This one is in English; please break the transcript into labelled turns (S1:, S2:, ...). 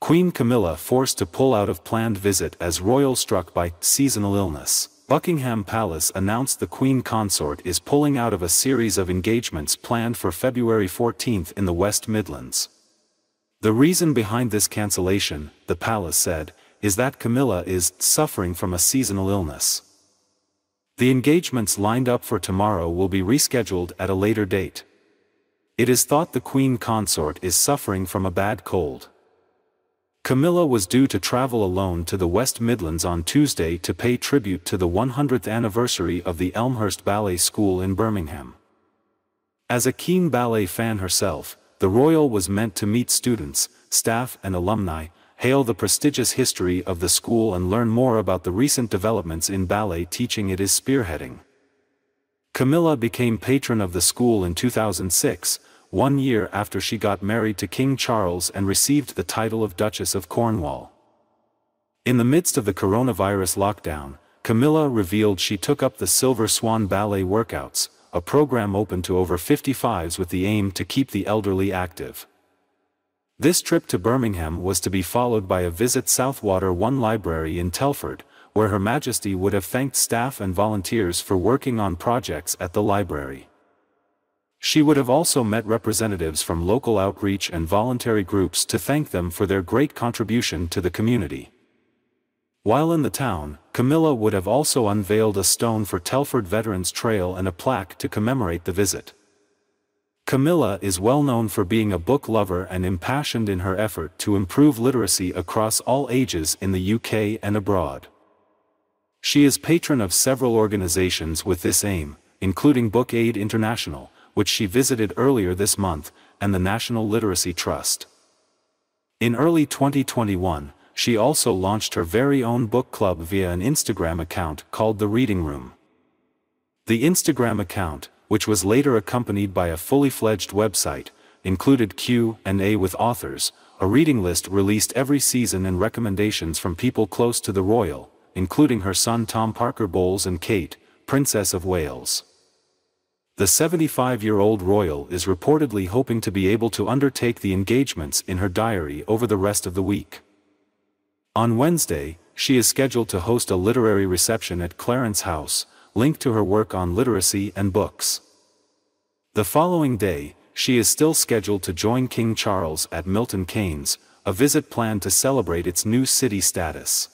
S1: Queen Camilla forced to pull out of planned visit as royal struck by seasonal illness. Buckingham Palace announced the Queen Consort is pulling out of a series of engagements planned for February 14 in the West Midlands. The reason behind this cancellation, the palace said, is that Camilla is suffering from a seasonal illness. The engagements lined up for tomorrow will be rescheduled at a later date. It is thought the Queen Consort is suffering from a bad cold. Camilla was due to travel alone to the West Midlands on Tuesday to pay tribute to the 100th anniversary of the Elmhurst Ballet School in Birmingham. As a keen ballet fan herself, the Royal was meant to meet students, staff and alumni, hail the prestigious history of the school and learn more about the recent developments in ballet teaching it is spearheading. Camilla became patron of the school in 2006, one year after she got married to King Charles and received the title of Duchess of Cornwall. In the midst of the coronavirus lockdown, Camilla revealed she took up the Silver Swan Ballet workouts, a program open to over 55s with the aim to keep the elderly active. This trip to Birmingham was to be followed by a visit Southwater One Library in Telford, where Her Majesty would have thanked staff and volunteers for working on projects at the library. She would have also met representatives from local outreach and voluntary groups to thank them for their great contribution to the community. While in the town, Camilla would have also unveiled a stone for Telford Veterans Trail and a plaque to commemorate the visit. Camilla is well known for being a book lover and impassioned in her effort to improve literacy across all ages in the UK and abroad. She is patron of several organizations with this aim, including Book Aid International, which she visited earlier this month, and the National Literacy Trust. In early 2021, she also launched her very own book club via an Instagram account called The Reading Room. The Instagram account, which was later accompanied by a fully fledged website, included Q&A with authors, a reading list released every season and recommendations from people close to the royal, including her son Tom Parker Bowles and Kate, Princess of Wales. The 75-year-old royal is reportedly hoping to be able to undertake the engagements in her diary over the rest of the week. On Wednesday, she is scheduled to host a literary reception at Clarence House, linked to her work on literacy and books. The following day, she is still scheduled to join King Charles at Milton Keynes, a visit planned to celebrate its new city status.